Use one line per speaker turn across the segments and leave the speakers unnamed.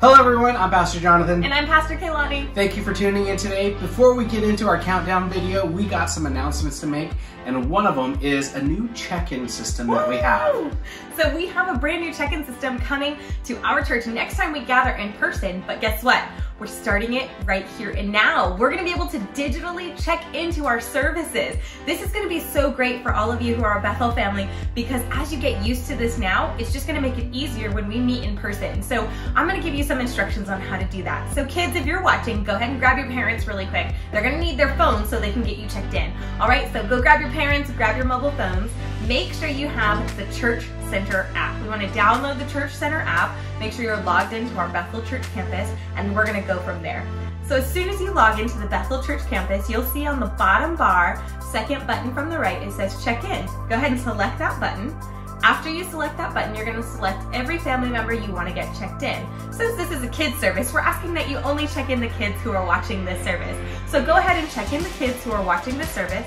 Hello everyone, I'm Pastor Jonathan.
And I'm Pastor Kaylani.
Thank you for tuning in today. Before we get into our countdown video, we got some announcements to make, and one of them is a new check-in system that we have.
So we have a brand new check-in system coming to our church next time we gather in person, but guess what? We're starting it right here and now. We're gonna be able to digitally check into our services. This is gonna be so great for all of you who are a Bethel family because as you get used to this now, it's just gonna make it easier when we meet in person. So I'm gonna give you some instructions on how to do that. So kids, if you're watching, go ahead and grab your parents really quick. They're gonna need their phones so they can get you checked in. All right, so go grab your parents, grab your mobile phones. Make sure you have the Church Center app. We wanna download the Church Center app, make sure you're logged into our Bethel Church campus, and we're gonna go from there. So as soon as you log into the Bethel Church campus, you'll see on the bottom bar, second button from the right, it says check in. Go ahead and select that button. After you select that button, you're gonna select every family member you wanna get checked in. Since this is a kids service, we're asking that you only check in the kids who are watching this service. So go ahead and check in the kids who are watching this service,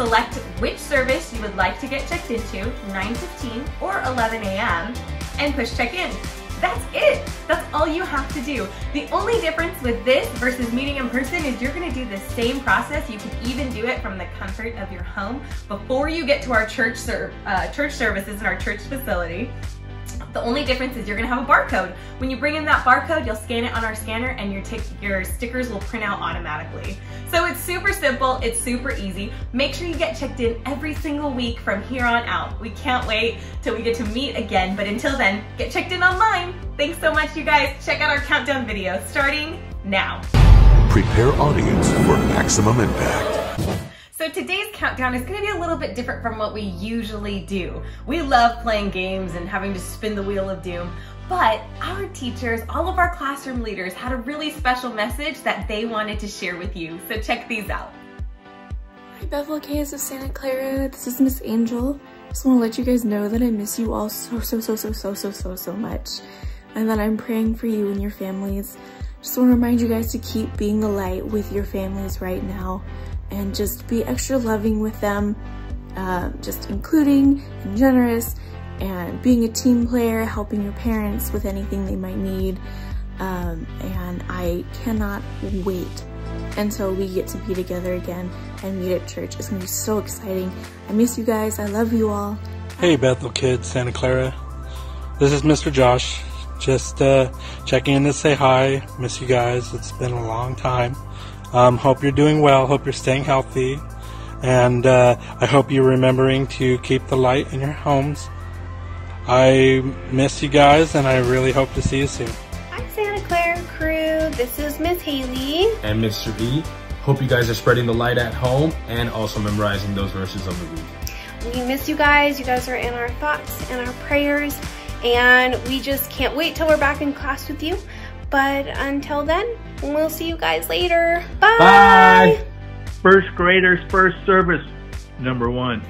select which service you would like to get checked into, 9.15 or 11 a.m., and push check in. That's it. That's all you have to do. The only difference with this versus meeting in person is you're gonna do the same process. You can even do it from the comfort of your home before you get to our church, ser uh, church services in our church facility. The only difference is you're gonna have a barcode. When you bring in that barcode, you'll scan it on our scanner and your, your stickers will print out automatically. So it's super simple, it's super easy. Make sure you get checked in every single week from here on out. We can't wait till we get to meet again, but until then, get checked in online. Thanks so much, you guys. Check out our countdown video starting now.
Prepare audience for maximum impact.
So today's countdown is gonna be a little bit different from what we usually do. We love playing games and having to spin the wheel of doom, but our teachers, all of our classroom leaders had a really special message that they wanted to share with you. So check these out.
Hi Bethel Kids of Santa Clara, this is Miss Angel. Just wanna let you guys know that I miss you all so, so, so, so, so, so, so, so much. And that I'm praying for you and your families. Just wanna remind you guys to keep being the light with your families right now and just be extra loving with them, uh, just including and generous and being a team player, helping your parents with anything they might need. Um, and I cannot wait until we get to be together again and meet at church. It's gonna be so exciting. I miss you guys. I love you all.
Hey Bethel kids, Santa Clara. This is Mr. Josh. Just uh, checking in to say hi. Miss you guys. It's been a long time. Um, hope you're doing well. Hope you're staying healthy. And uh, I hope you're remembering to keep the light in your homes. I miss you guys, and I really hope to see you soon.
Hi, Santa Clara crew. This is Miss Haley.
And Mr. E. Hope you guys are spreading the light at home and also memorizing those verses of the week.
We miss you guys. You guys are in our thoughts and our prayers. And we just can't wait till we're back in class with you. But until then, we'll see you guys later. Bye.
Bye.
First graders, first service, number one.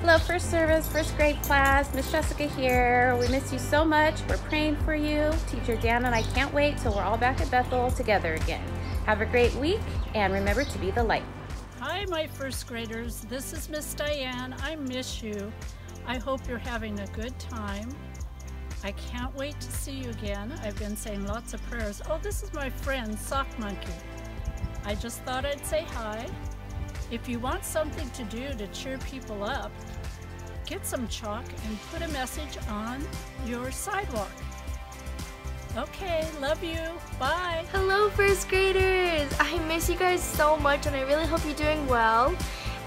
Hello, first service, first grade class. Miss Jessica here. We miss you so much. We're praying for you. Teacher Dan and I can't wait till we're all back at Bethel together again. Have a great week and remember to be the light.
Hi, my first graders. This is Miss Diane. I miss you. I hope you're having a good time. I can't wait to see you again. I've been saying lots of prayers. Oh, this is my friend, Sock Monkey. I just thought I'd say hi. If you want something to do to cheer people up, get some chalk and put a message on your sidewalk. Okay, love you. Bye.
Hello, first graders. I miss you guys so much and I really hope you're doing well.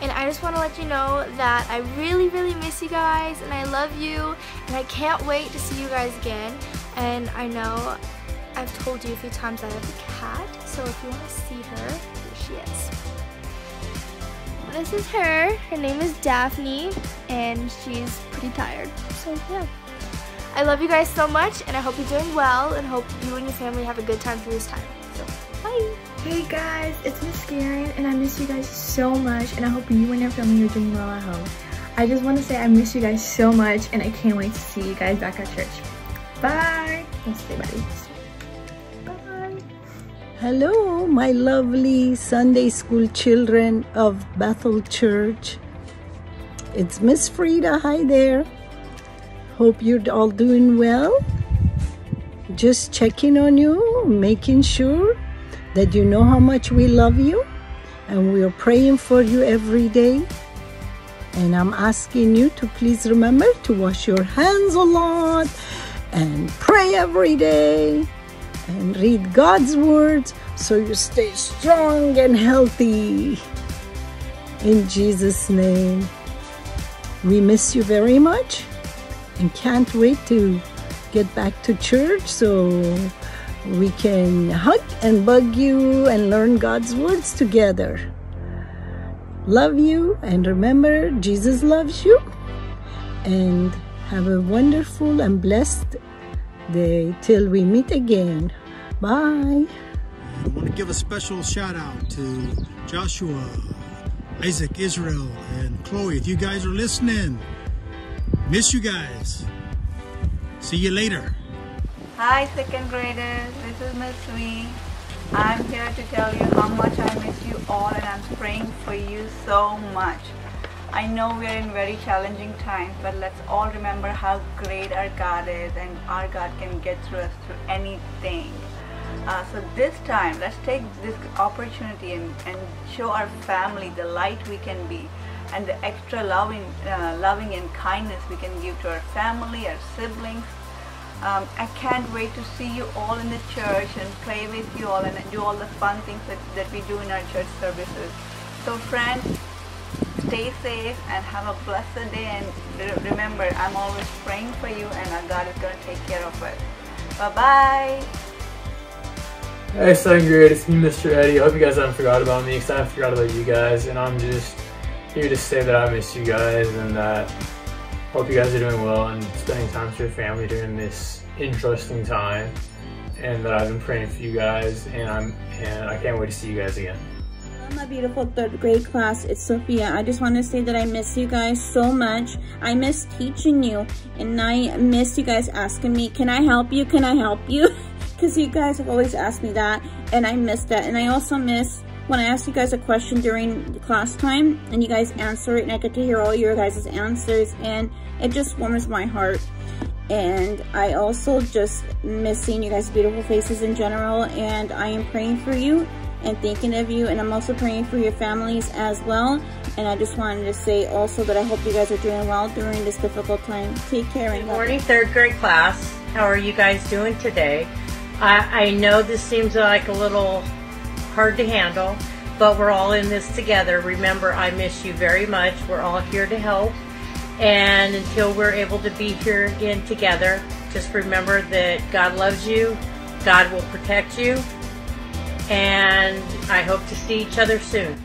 And I just want to let you know that I really, really miss you guys and I love you and I can't wait to see you guys again. And I know I've told you a few times I have a cat, so if you want to see her, here she is. This is her. Her name is Daphne and she's pretty tired. So yeah. I love you guys so much and I hope you're doing well and hope you and your family have a good time through this time. So, bye!
Hey guys, it's Miss Karen and I miss you guys so much and I hope you and your family are doing well at home. I just want to say I miss you guys so much and I can't wait to see you guys back at church. Bye! Let's say bye.
Bye! Hello, my lovely Sunday school children of Bethel Church. It's Miss Frida. Hi there. Hope you're all doing well. just checking on you, making sure that you know how much we love you and we are praying for you every day. And I'm asking you to please remember to wash your hands a lot and pray every day and read God's words so you stay strong and healthy. In Jesus' name, we miss you very much and can't wait to get back to church so we can hug and bug you and learn God's words together. Love you and remember, Jesus loves you. And have a wonderful and blessed day till we meet again. Bye.
I want to give a special shout out to Joshua, Isaac, Israel, and Chloe. If you guys are listening, miss you guys. See you later.
Hi second graders, this is Miss Wee. I'm here to tell you how much I miss you all and I'm praying for you so much. I know we're in very challenging times, but let's all remember how great our God is and our God can get through us through anything. Uh, so this time, let's take this opportunity and, and show our family the light we can be and the extra loving, uh, loving and kindness we can give to our family, our siblings. Um, I can't wait to see you all in the church and pray with you all and do all the fun things that, that we do in our church services. So friends, stay safe and have a blessed day and remember, I'm always praying for you and our God is going to take care of us. Bye-bye.
Hey, second grade, it's me, Mr. Eddie. I hope you guys haven't forgot about me because I forgot about you guys. And I'm just here to say that I miss you guys and that hope you guys are doing well and spending time with your family during this interesting time. And that I've been praying for you guys and I'm and I can't wait to see you guys again.
my beautiful third grade class. It's Sophia. I just want to say that I miss you guys so much. I miss teaching you and I miss you guys asking me, can I help you? Can I help you? Because you guys have always asked me that and I miss that. And I also miss when I ask you guys a question during class time and you guys answer it and I get to hear all your guys' answers and it just warms my heart. And I also just miss seeing you guys' beautiful faces in general and I am praying for you and thinking of you and I'm also praying for your families as well and I just wanted to say also that I hope you guys are doing well during this difficult time. Take care
Good morning third grade class. How are you guys doing today? I, I know this seems like a little hard to handle but we're all in this together. Remember I miss you very much. We're all here to help and until we're able to be here again together just remember that God loves you, God will protect you and I hope to see each other soon.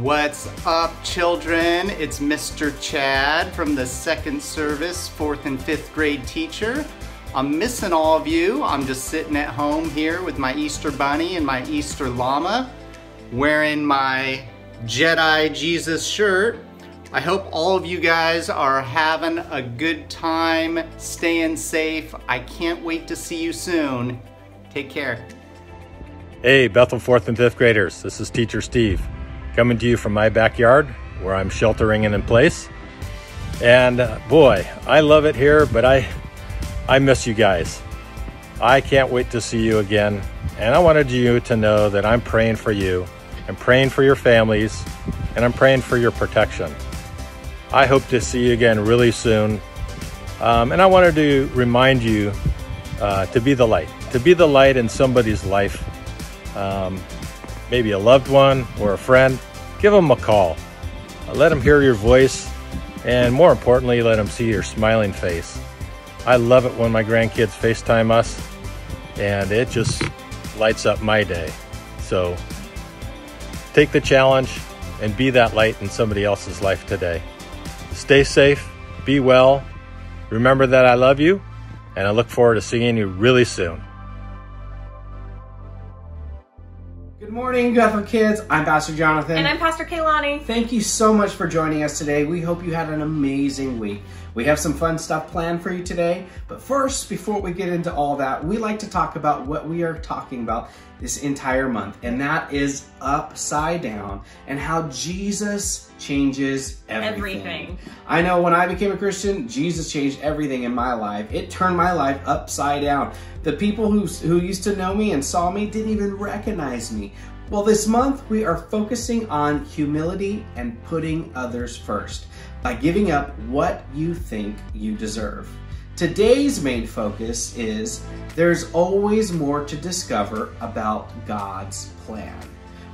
What's up, children? It's Mr. Chad from the second service, fourth and fifth grade teacher. I'm missing all of you. I'm just sitting at home here with my Easter bunny and my Easter llama, wearing my Jedi Jesus shirt. I hope all of you guys are having a good time, staying safe. I can't wait to see you soon. Take care.
Hey, Bethel 4th and 5th graders, this is Teacher Steve, coming to you from my backyard where I'm sheltering in place. And uh, boy, I love it here, but I, I miss you guys. I can't wait to see you again. And I wanted you to know that I'm praying for you, I'm praying for your families, and I'm praying for your protection. I hope to see you again really soon. Um, and I wanted to remind you uh, to be the light, to be the light in somebody's life. Um, maybe a loved one or a friend, give them a call. Let them hear your voice, and more importantly, let them see your smiling face. I love it when my grandkids FaceTime us, and it just lights up my day. So take the challenge and be that light in somebody else's life today. Stay safe, be well. Remember that I love you, and I look forward to seeing you really soon.
Good morning, Bethel kids. I'm Pastor Jonathan.
And I'm Pastor Kaylani.
Thank you so much for joining us today. We hope you had an amazing week. We have some fun stuff planned for you today, but first, before we get into all that, we like to talk about what we are talking about this entire month, and that is upside down and how Jesus changes everything.
Everything.
I know when I became a Christian, Jesus changed everything in my life. It turned my life upside down. The people who, who used to know me and saw me didn't even recognize me. Well, this month we are focusing on humility and putting others first by giving up what you think you deserve. Today's main focus is there's always more to discover about God's plan.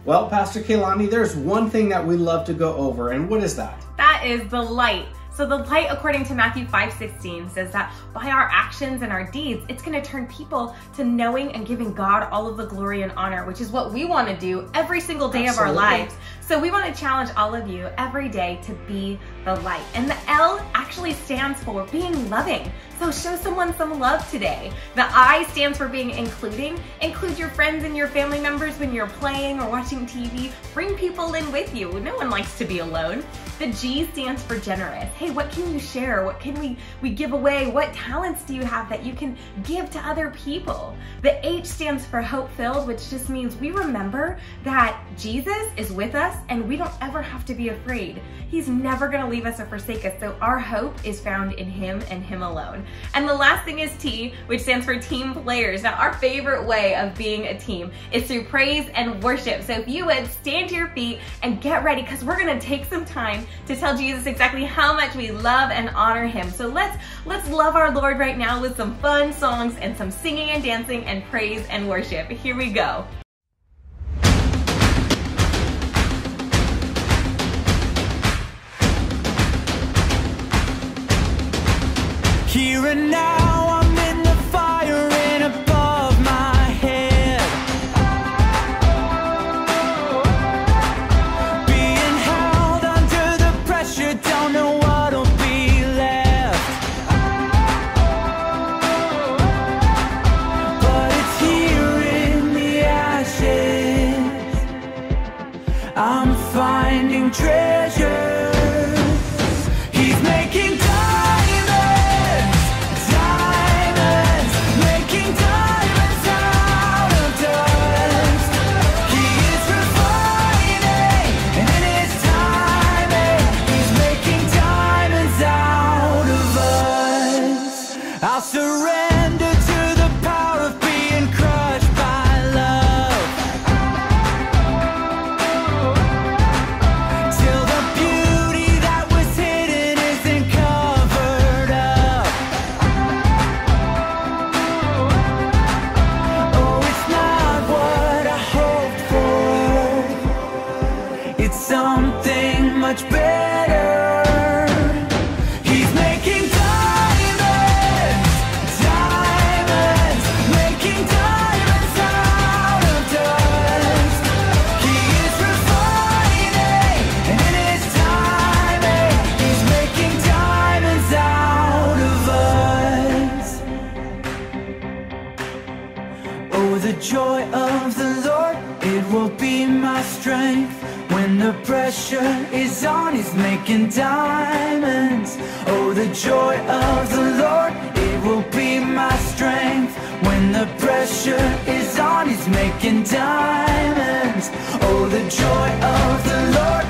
Well, Pastor Kaylani, there's one thing that we love to go over, and what is that?
That is the light. So the light, according to Matthew 5:16, says that by our actions and our deeds, it's going to turn people to knowing and giving God all of the glory and honor, which is what we want to do every single day
Absolutely.
of our lives. So we want to challenge all of you every day to be the light. And the L actually stands for being loving. So show someone some love today. The I stands for being including. Include your friends and your family members when you're playing or watching TV. Bring people in with you. No one likes to be alone. The G stands for generous. Hey, what can you share? What can we, we give away? What talents do you have that you can give to other people? The H stands for hope filled, which just means we remember that Jesus is with us and we don't ever have to be afraid. He's never gonna leave us or forsake us. So our hope is found in Him and Him alone. And the last thing is T, which stands for team players. Now, our favorite way of being a team is through praise and worship. So if you would stand to your feet and get ready, because we're gonna take some time to tell Jesus exactly how much we love and honor Him. So let's let's love our Lord right now with some fun songs and some singing and dancing and praise and worship. Here we go.
Here and now, on, He's making diamonds. Oh, the joy of the Lord, it will be my strength. When the pressure is on, He's making diamonds. Oh, the joy of the Lord,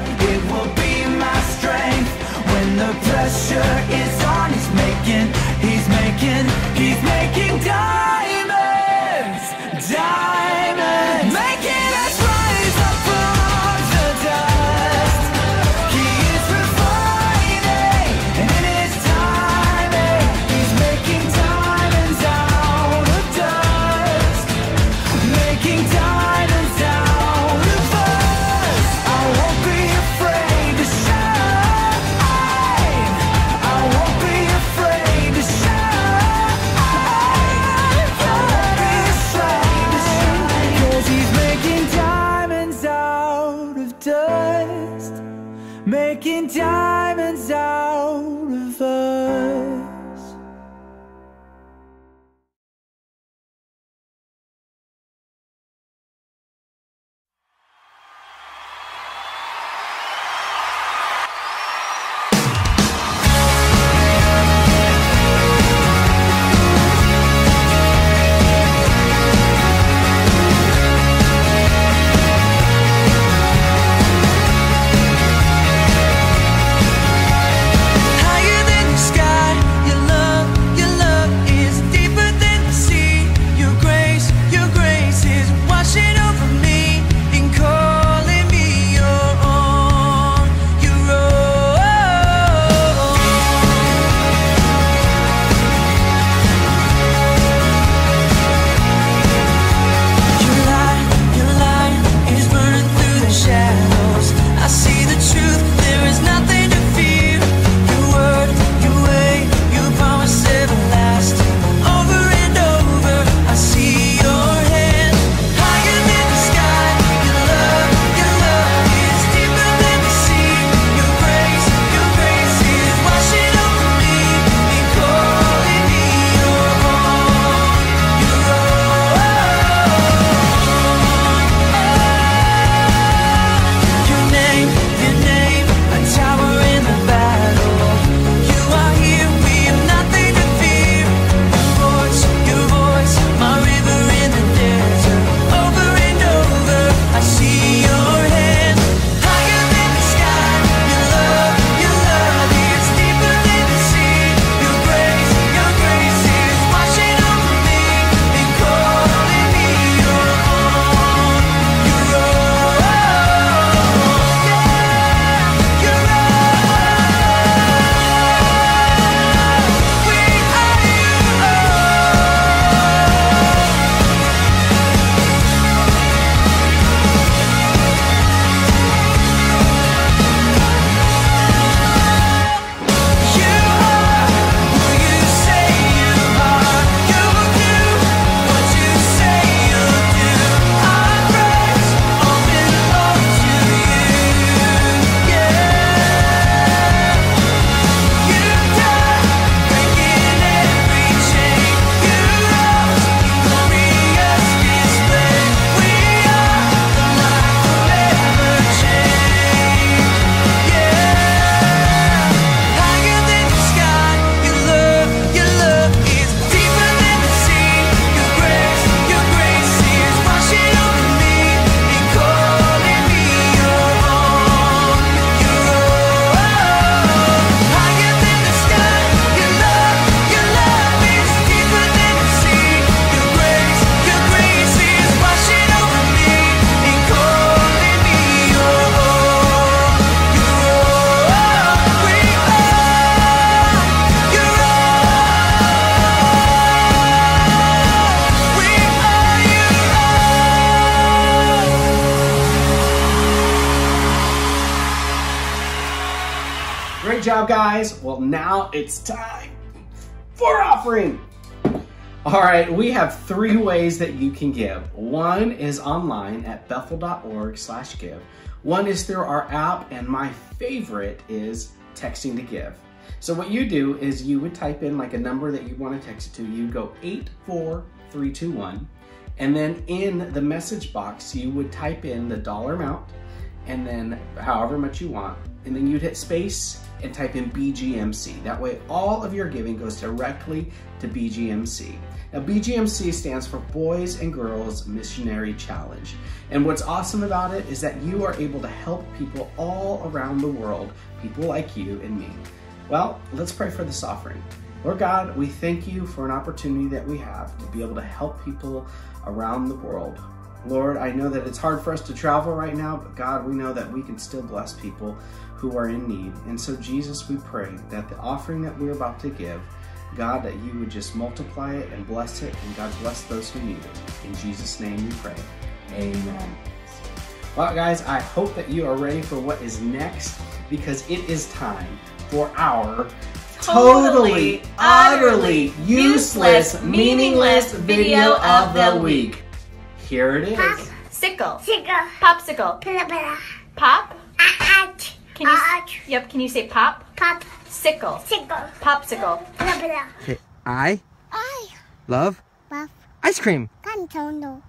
guys. Well, now it's time for offering. All right, we have three ways that you can give. One is online at bethel.org slash give. One is through our app, and my favorite is texting to give. So what you do is you would type in like a number that you want to text it to. You go 84321, and then in the message box, you would type in the dollar amount, and then however much you want, and then you'd hit space and type in BGMC. That way all of your giving goes directly to BGMC. Now BGMC stands for Boys and Girls Missionary Challenge. And what's awesome about it is that you are able to help people all around the world, people like you and me. Well, let's pray for this offering. Lord God, we thank you for an opportunity that we have to be able to help people around the world. Lord, I know that it's hard for us to travel right now, but God, we know that we can still bless people who are in need. And so, Jesus, we pray that the offering that we're about to give, God, that you would just multiply it and bless it, and God bless those who need it. In Jesus' name we pray. Amen. Well, guys, I hope that you are ready for what is next because it is time for our totally, utterly useless, meaningless video of the week. Here it is.
Sickle. Sickle. Popsicle. Pop. Can you? Yep. Can you say pop? Pop. Sickle. Sickle. Popsicle.
Okay, I
I
love
love
ice cream.
Cantono.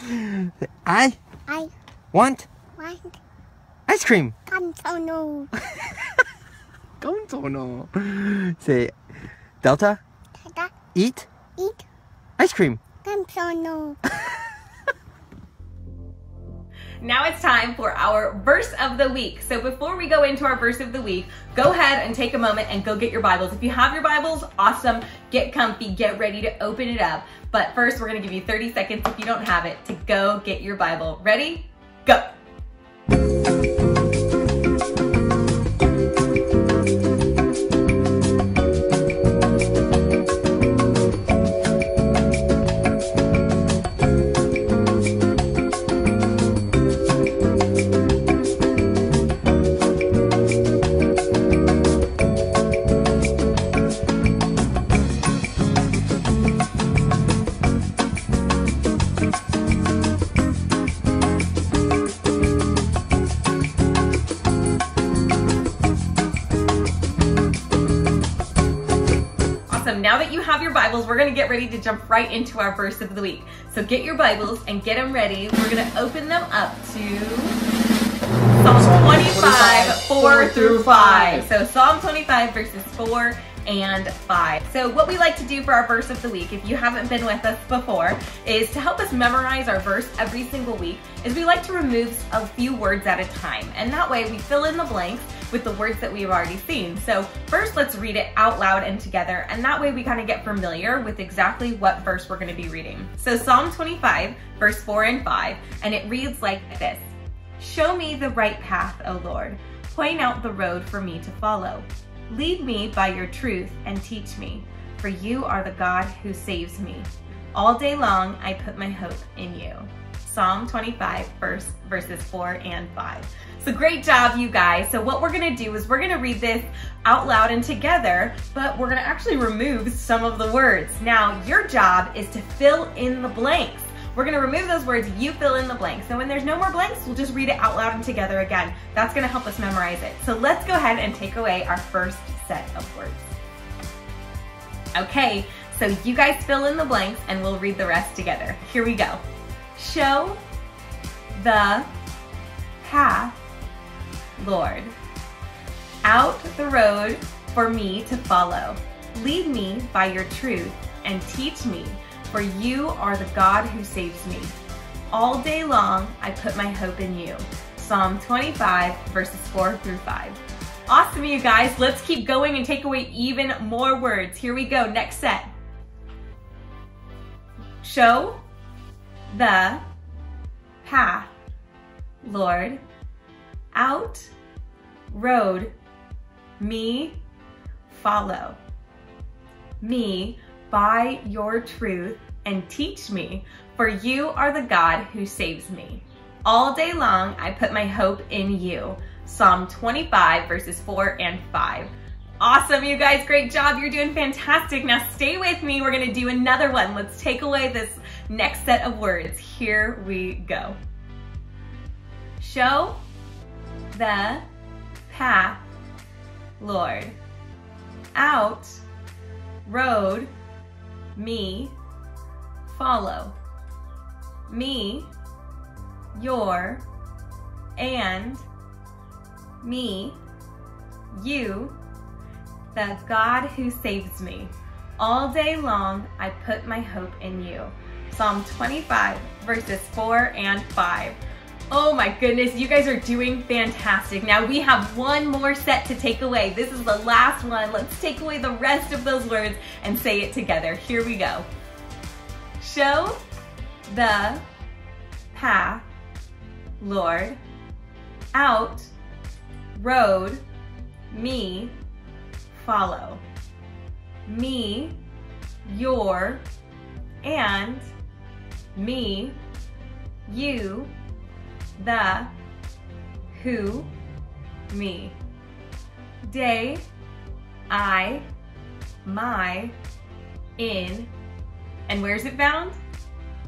I
I
want
want
ice cream.
Cantono.
Gonzono. Say Delta
Delta.
eat
Eat
ice cream.
Now it's time for our verse of the week. So before we go into our verse of the week, go ahead and take a moment and go get your Bibles. If you have your Bibles, awesome. Get comfy, get ready to open it up. But first, we're gonna give you 30 seconds if you don't have it to go get your Bible. Ready? Go. Now that you have your Bibles, we're going to get ready to jump right into our verse of the week. So get your Bibles and get them ready. We're going to open them up to Psalm 25, 4 through 5. So Psalm 25 verses 4 and 5. So what we like to do for our verse of the week, if you haven't been with us before, is to help us memorize our verse every single week, is we like to remove a few words at a time. And that way we fill in the blanks with the words that we've already seen. So first let's read it out loud and together, and that way we kind of get familiar with exactly what verse we're going to be reading. So Psalm 25, verse 4 and 5, and it reads like this. Show me the right path, O Lord. Point out the road for me to follow. Lead me by your truth and teach me, for you are the God who saves me. All day long I put my hope in you. Psalm 25, verse, verses 4 and 5. So great job, you guys. So what we're gonna do is we're gonna read this out loud and together, but we're gonna actually remove some of the words. Now, your job is to fill in the blanks. We're gonna remove those words, you fill in the blanks. So when there's no more blanks, we'll just read it out loud and together again. That's gonna help us memorize it. So let's go ahead and take away our first set of words. Okay, so you guys fill in the blanks and we'll read the rest together. Here we go. Show the path, Lord. Out the road for me to follow. Lead me by your truth and teach me, for you are the God who saves me. All day long I put my hope in you. Psalm 25, verses 4 through 5. Awesome, you guys. Let's keep going and take away even more words. Here we go. Next set. Show the path, Lord. Out road me follow. Me by your truth and teach me, for you are the God who saves me. All day long I put my hope in you. Psalm 25 verses 4 and 5. Awesome, you guys. Great job. You're doing fantastic. Now stay with me. We're going to do another one. Let's take away this next set of words. Here we go. Show the path, Lord. Out, road, me, follow. Me, your, and me, you, the God who saves me. All day long, I put my hope in you. Psalm 25, verses 4 and 5. Oh my goodness, you guys are doing fantastic. Now we have one more set to take away. This is the last one. Let's take away the rest of those words and say it together. Here we go. Show the path, Lord, out, road, me, follow. Me, your, and me, you, the, who, me. Day, I, my, in, and where's it found?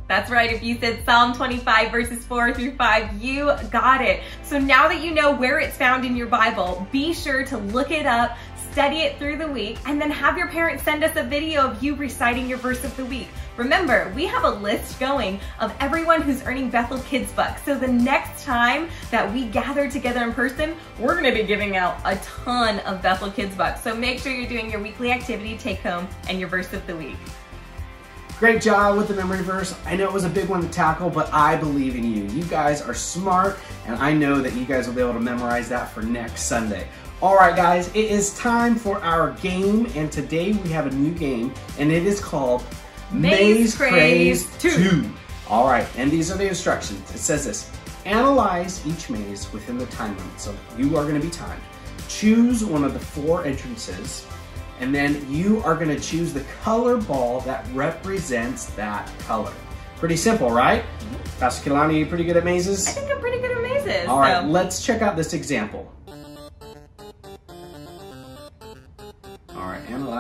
That's right, if you said Psalm 25 verses 4 through 5, you got it. So now that you know where it's found in your Bible, be sure to look it up, study it through the week, and then have your parents send us a video of you reciting your verse of the week. Remember, we have a list going of everyone who's earning Bethel Kids Bucks. So the next time that we gather together in person, we're gonna be giving out a ton of Bethel Kids Bucks. So make sure you're doing your weekly activity take home and your verse of the week.
Great job with the memory verse. I know it was a big one to tackle, but I believe in you. You guys are smart, and I know that you guys will be able to memorize that for next Sunday. All right, guys, it is time for our game, and today we have a new game, and it is called
Maze Craze 2.
2. All right, and these are the instructions. It says this, analyze each maze within the time limit. So you are gonna be timed. Choose one of the four entrances, and then you are gonna choose the color ball that represents that color. Pretty simple, right? Mm-hmm. Pastor Kilani, you pretty good at mazes?
I think I'm pretty good at mazes.
All right,
so-
let's check out this example.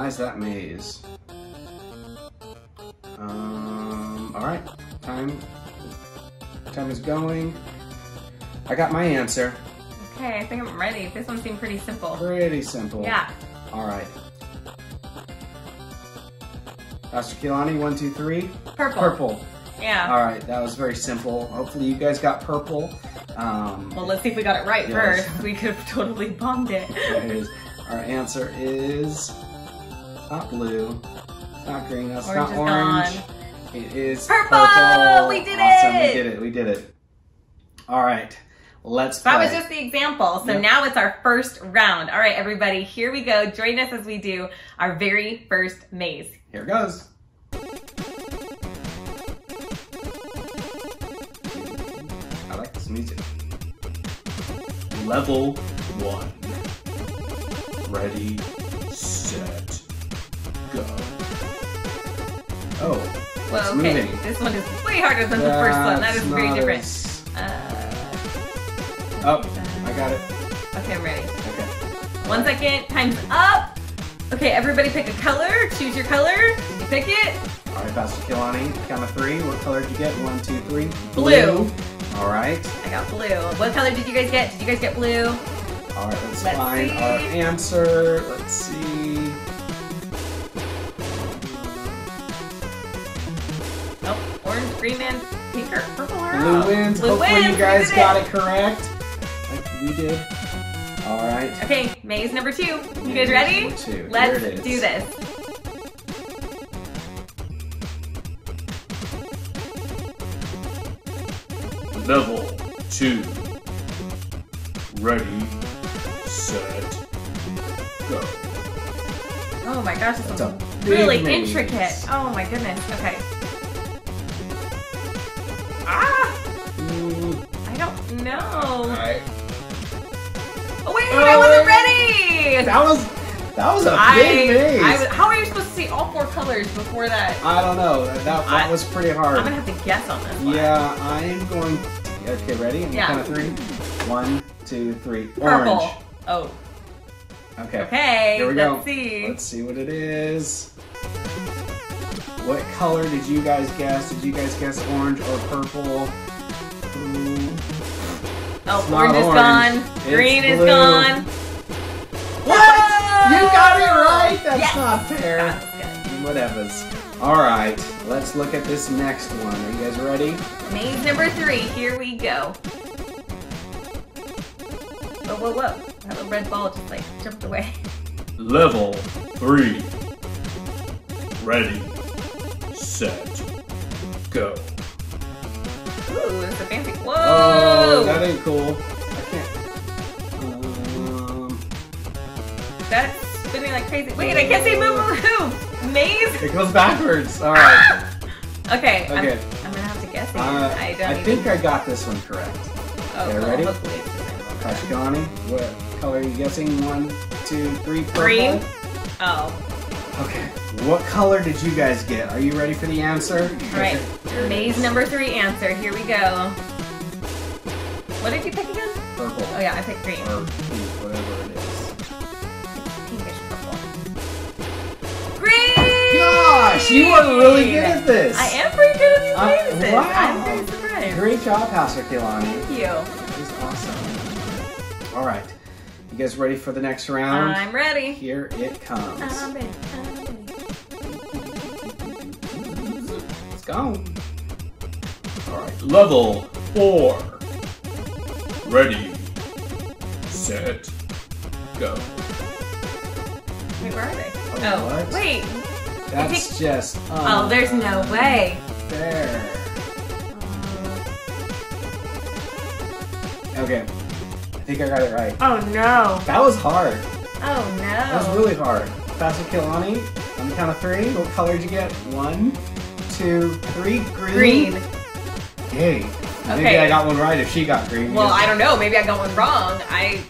Analyze that maze. Um, all right, time, time is going. I got my answer.
Okay, I think I'm ready. This one seemed pretty simple.
Pretty simple.
Yeah.
All right. Pastor Kilani, one, two, three.
Purple.
Purple.
Yeah.
All right, that was very simple. Hopefully you guys got purple. Um,
Well, let's see if we got it right
Yes.
first. We could have totally bombed it.
There it is. Our answer is not blue, it's not green, that's
Orange
not orange. It is
Purple!
purple.
We did
awesome.
it!
We did it. We did it. All right, let's play.
That was just the example. So
Yep.
now it's our first round. All right, everybody, here we go. Join us as we do our very first maze.
Here it goes. I like this music. Level one. Ready. Oh,
Well,
it's
okay.
moving.
This one is way harder than the first one. That is very different.
as-
Uh,
Oh, I got it.
okay, I'm ready.
Okay.
One second, time's up. Okay, everybody pick a color. Choose your color. Did you pick it?
All right, Pastor Kilani, count of three. What color did you get? One, two, three.
Blue.
All right.
I got blue. What color did you guys get? Did you guys get blue?
All right, let's,
Let's
find
see.
our answer. Let's see.
Green, and pink or purple or
Blue wins.
Blue
Hopefully
wins.
you guys got it correct. Like we did. All right.
Okay, maze number two. You guys ready?
Number two.
Let's do this.
Level two. Ready, set, go.
Oh my gosh, this
That's
one's
a big
really
maze.
intricate. Oh my goodness. Okay. Ah! I don't know.
All right.
Oh wait, I wasn't ready.
That was that was a
I,
big maze.
I how are you supposed to see all four colors before that?
I don't know. That, that
I-
was pretty hard.
I'm gonna have to guess on this one.
Yeah, I'm going. Okay, ready? I'm
Yeah.
count of three. One, two, three.
Purple.
Orange.
Oh.
Okay.
Okay,
Here we
let's
go.
see.
Let's see what it is. What color did you guys guess? Did you guys guess orange or purple? Ooh.
Oh,
It's not
orange is gone.
It's
Green is gone.
What? You got it right. That's
Yes.
not fair. Whatever's. All right. Let's look at this next one. Are you guys ready?
Maze number three. Here we go. Whoa, whoa, whoa. That little red ball just like jumped away.
Level three. Ready, set, go.
Ooh, it's a fancy. Whoa!
Oh, that ain't cool. I can't. Um,
That's spinning like crazy. Wait, I can't say move, move, move. Maze.
it goes backwards. All right.
Okay. I'm-
Okay.
I'm, gonna have to guess again.
Uh,
I don't
I
even.
think I got this one correct.
Oh,
okay,
well,
ready?
hopefully it's the same one.
Kashigani, what color are you guessing? One, two, three, purple.
Green. Oh.
Okay. What color did you guys get? Are you ready for the answer?
Right.
Here it
Maze number three answer. Here we go. What did you pick again?
Purple.
Oh yeah, I picked green.
Or pink, whatever it is.
Pinkish purple. Green!
Gosh, you are really good at this.
I am pretty good at these
Uh,
mazes.
wow.
I'm very surprised.
Great job, Pastor Kilani.
Thank you.
That was awesome. All right. You guys ready for the next round?
I'm ready.
Here it comes.
I'm ready. I'm
go.
All right, level four. Ready, set, go.
Wait, where are they?
Oh, what?
wait.
That's just.
Oh, uh, there's no way.
There. Okay. I think I got it right.
Oh no.
That was hard.
Oh no.
That was really hard. Pastor Kilani, on the count of three, what color did you get? One, two, three. Green.
Green.
Yay. Maybe
Okay.
I got one right if she got green.
Well, I don't know. Maybe I got one wrong. I.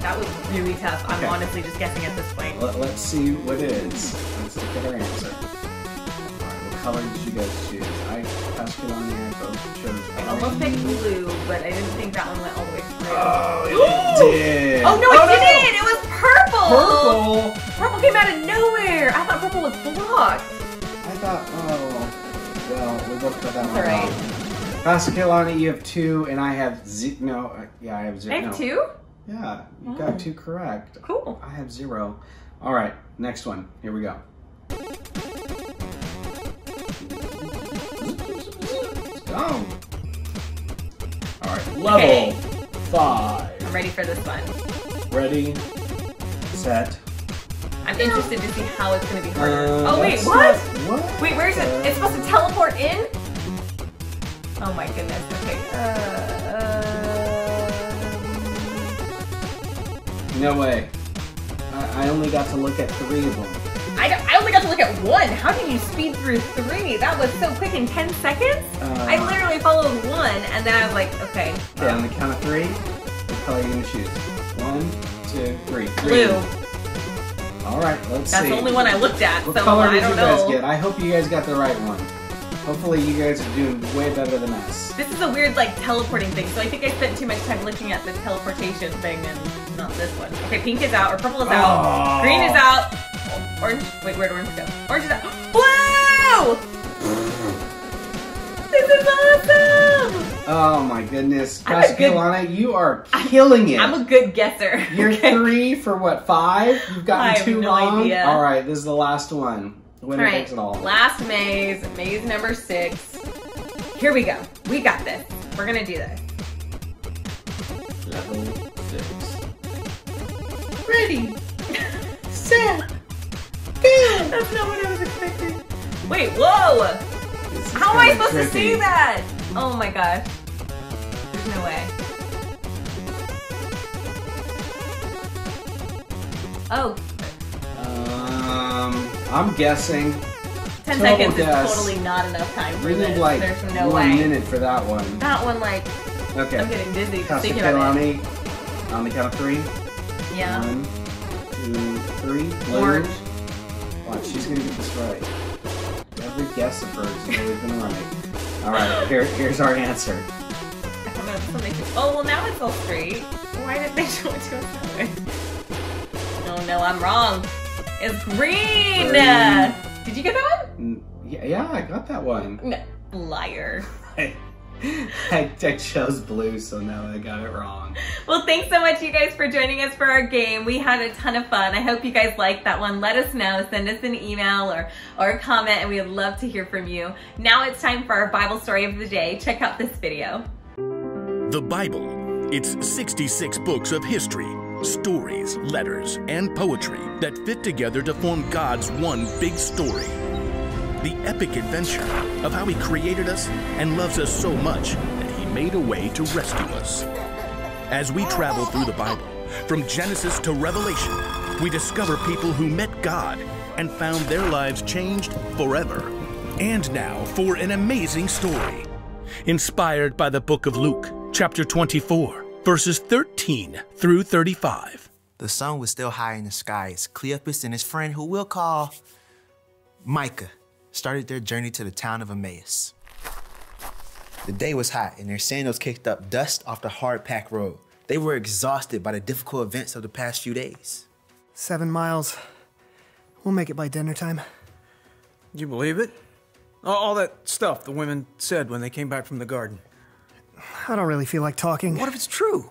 That was really tough. I'm
Okay.
honestly just guessing at this point.
Let, let's see what it is. Let's look at our answer. Alright, what color did you guys choose? I, Pastor Kilani, and I both chose
I almost picked blue, but I didn't think that one went all the way through.
Oh, it did.
Oh no,
Oh,
it didn't! It was purple!
Purple!
Purple came out of nowhere! I thought purple was blocked.
I thought, oh, well, we both got that one
all right.
Kilani, you have two, and I have ze- no. uh, Yeah, I have zero.
I have
no.
two?
Yeah, you
Oh.
got two correct.
Cool.
I have zero. All right, next one. Here we go. Let's go. All right, level
Okay.
five.
I'm ready for this one.
Ready, set.
I'm interested to see how it's gonna be harder.
Uh,
oh wait,
that's
what?
not- what?
Wait, where is it? It's supposed to teleport in? Oh my goodness. Okay. Uh,
No way. I, I only got to look at three of them.
I, I only got to look at one. How did you speed through three? That was so quick in 10 seconds?
Uh,
I literally followed one and then I was like, okay.
Okay, on the count of three, what color are you gonna choose? One, two, three.
Blue.
All right, let's see.
That's
see.
the only one I looked at,
What
so
color
I
did
don't
you guys
know.
get? I hope you guys got the right one. Hopefully, you guys are doing way better than us.
This is a weird like teleporting thing, so I think I spent too much time looking at the teleportation thing and not this one. Okay, pink is out, or purple is out,
Oh.
green is out, orange. Wait, where'd orange go? Orange is out. Whoa! This is awesome!
Oh my goodness,
I'm a good-
Kilana, you are killing it.
I'm a good guesser.
You're three for what? Five? You've gotten
I have
two
no
wrong.
idea.
All right, this is the last one. Winner
All
takes it all.
last maze, maze number six. Here we go. We got this. We're gonna do this.
Level six.
Ready, set, go. That's not what I was expecting. Wait, whoa! How am I supposed to see that? Oh my gosh. There's no way. Oh,
Um, I'm guessing.
10
Total
seconds
guess.
is totally not enough time for
We
this.
like
There's no
one
way.
minute for that one.
That one, like,
Okay.
I'm getting dizzy
Pastor
thinking about it.
On the count of three.
Yeah.
One, two, three.
Orange.
Watch, she's gonna get this right. Every guess of hers has always been right. All right, here, here's our answer.
I'm gonna That's what makes it. Oh, well, now it's all straight. Why did they show it to us that way? Oh, no, I'm wrong. It's green.
Green.
Did you get that one?
Yeah, yeah, I got that one.
No, liar.
I, I chose blue, so now I got it wrong.
Well, thanks so much, you guys, for joining us for our game. We had a ton of fun. I hope you guys liked that one. Let us know. Send us an email or, or a comment, and we would love to hear from you. Now it's time for our Bible story of the day. Check out this video.
The Bible. It's 66 books of history, stories, letters, and poetry that fit together to form God's one big story. The epic adventure of how He created us and loves us so much that He made a way to rescue us. As we travel through the Bible, from Genesis to Revelation, we discover people who met God and found their lives changed forever. And now for an amazing story. Inspired by the book of Luke, chapter 24, verses 13 through 35.
The sun was still high in the sky as Cleopas and his friend, who we'll call Micah, started their journey to the town of Emmaus. The day was hot and their sandals kicked up dust off the hard packed road. They were exhausted by the difficult events of the past few days.
Seven miles. We'll make it by dinner time.
You believe it? All, all that stuff the women said when they came back from the garden.
I don't really feel like talking.
What if it's true?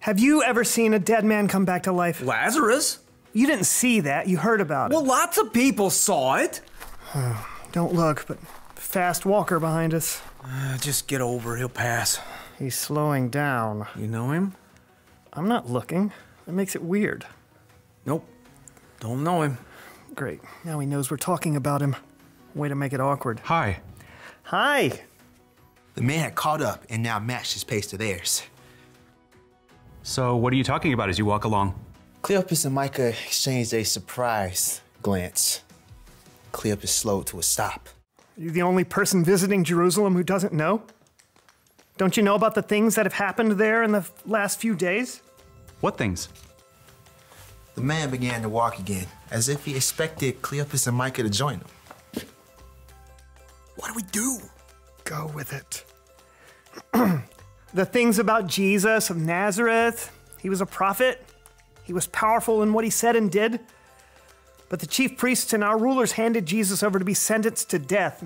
Have you ever seen a dead man come back to life?
Lazarus?
You didn't see that, you heard about it.
Well, lots of people saw it. Oh.
Don't look, but fast walker behind us.
Uh, just get over he'll pass.
He's slowing down.
You know him?
I'm not looking. That makes it weird.
Nope. Don't know him.
Great. Now he knows we're talking about him. Way to make it awkward.
Hi.
Hi.
The man had caught up and now matched his pace to theirs.
So, what are you talking about as you walk along?
Cleopas and Micah exchanged a surprised glance. Cleopas slowed to a stop.
Are you the only person visiting Jerusalem who doesn't know? Don't you know about the things that have happened there in the last few days?
What things?
The man began to walk again, as if he expected Cleopas and Micah to join him.
What do we do? Go with it. the things about Jesus of Nazareth, he was a prophet. He was powerful in what he said and did. But the chief priests and our rulers handed Jesus over to be sentenced to death.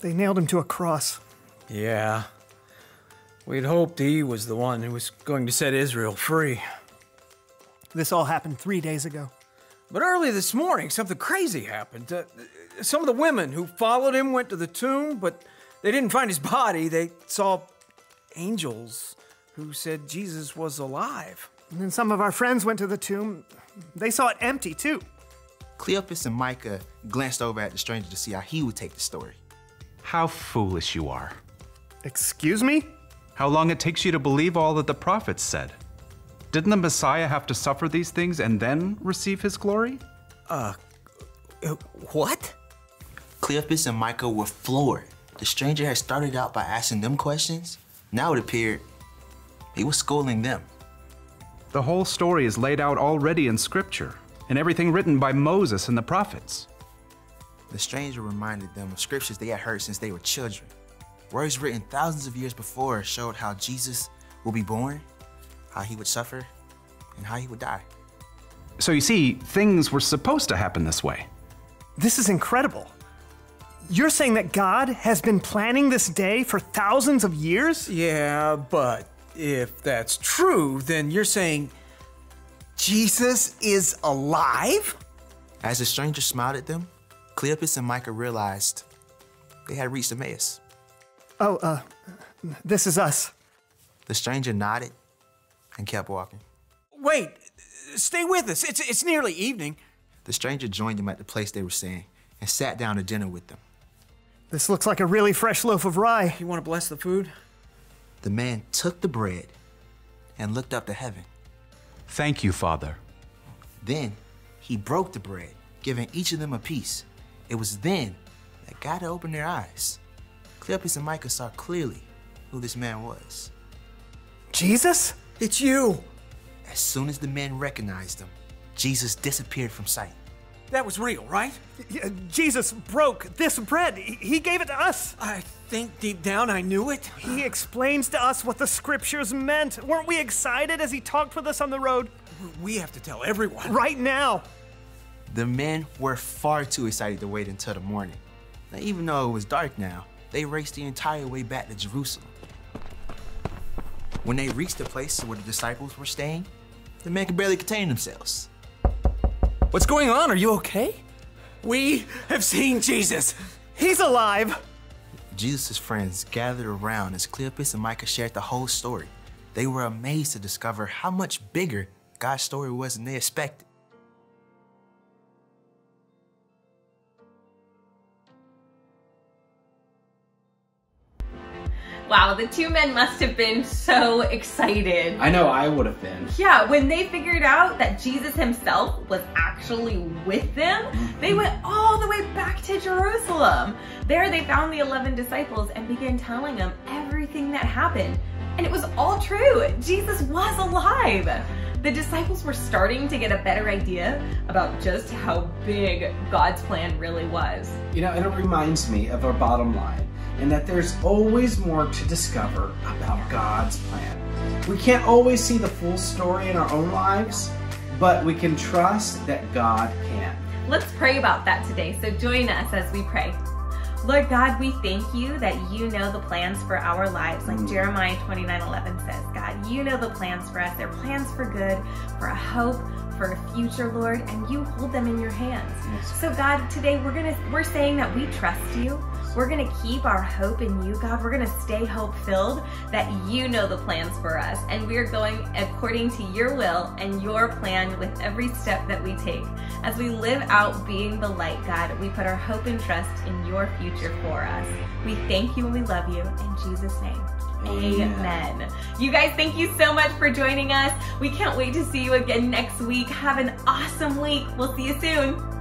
They nailed him to a cross.
Yeah. We'd hoped he was the one who was going to set Israel free.
This all happened three days ago.
But early this morning, something crazy happened. Uh, some of the women who followed him went to the tomb, but they didn't find his body. They saw angels who said Jesus was alive.
And then some of our friends went to the tomb. They saw it empty, too.
Cleopas and Micah glanced over at the stranger to see how he would take the story.
How foolish you are.
Excuse me?
How long it takes you to believe all that the prophets said. Didn't the Messiah have to suffer these things and then receive his glory?
Uh, uh, what?
Cleopas and Micah were floored. The stranger had started out by asking them questions. Now it appeared he was schooling them.
The whole story is laid out already in Scripture, and everything written by Moses and the prophets.
The stranger reminded them of scriptures they had heard since they were children. Words written thousands of years before showed how Jesus will be born, how he would suffer, and how he would die.
So you see, things were supposed to happen this way.
This is incredible. You're saying that God has been planning this day for thousands of years?
Yeah, but if that's true, then you're saying Jesus is alive?
As the stranger smiled at them, Cleopas and Micah realized they had reached Emmaus.
Oh, uh, this is us.
The stranger nodded and kept walking.
Wait, stay with us. It's, it's nearly evening.
The stranger joined them at the place they were staying and sat down to dinner with them.
This looks like a really fresh loaf of rye.
You want to bless the food?
The man took the bread and looked up to heaven.
Thank you, Father.
Then he broke the bread, giving each of them a piece. It was then that God opened their eyes. Cleopas and Micah saw clearly who this man was.
Jesus?
It's you.
As soon as the men recognized him, Jesus disappeared from sight.
That was real, right?
Jesus broke this bread. He he gave it to us.
I think deep down I knew it.
He explains to us what the scriptures meant. Weren't we excited as he talked with us on the road?
We have to tell everyone.
Right now.
The men were far too excited to wait until the morning. Now, even though it was dark now, they raced the entire way back to Jerusalem. When they reached the place where the disciples were staying, the men could barely contain themselves.
What's going on? Are you okay? We have seen Jesus.
He's alive.
Jesus' friends gathered around as Cleopas and Micah shared the whole story. They were amazed to discover how much bigger God's story was than they expected.
Wow, the two men must have been so excited.
I know I would have been.
Yeah, when they figured out that Jesus himself was actually with them, they mm-hmm. went all the way back to Jerusalem. There they found the 11 disciples and began telling them everything that happened. And it was all true. Jesus was alive. The disciples were starting to get a better idea about just how big God's plan really was.
You know, and it reminds me of our bottom line, and that there's always more to discover about God's plan. We can't always see the full story in our own lives, but we can trust that God can.
Let's pray about that today. So join us as we pray. Lord God, we thank you that you know the plans for our lives, like mm. Jeremiah 29 11 says. God, you know the plans for us. They're plans for good, for a hope, for a future, Lord, and you hold them in your hands. So God, today we're gonna we're saying that we trust you. We're gonna keep our hope in you, God. We're gonna stay hope filled that you know the plans for us, and we are going according to your will and your plan with every step that we take. As we live out being the light, God, we put our hope and trust in your future for us. We thank you and we love you in Jesus' name. Amen. You guys, thank you so much for joining us. We can't wait to see you again next week. Have an awesome week. We'll see you soon.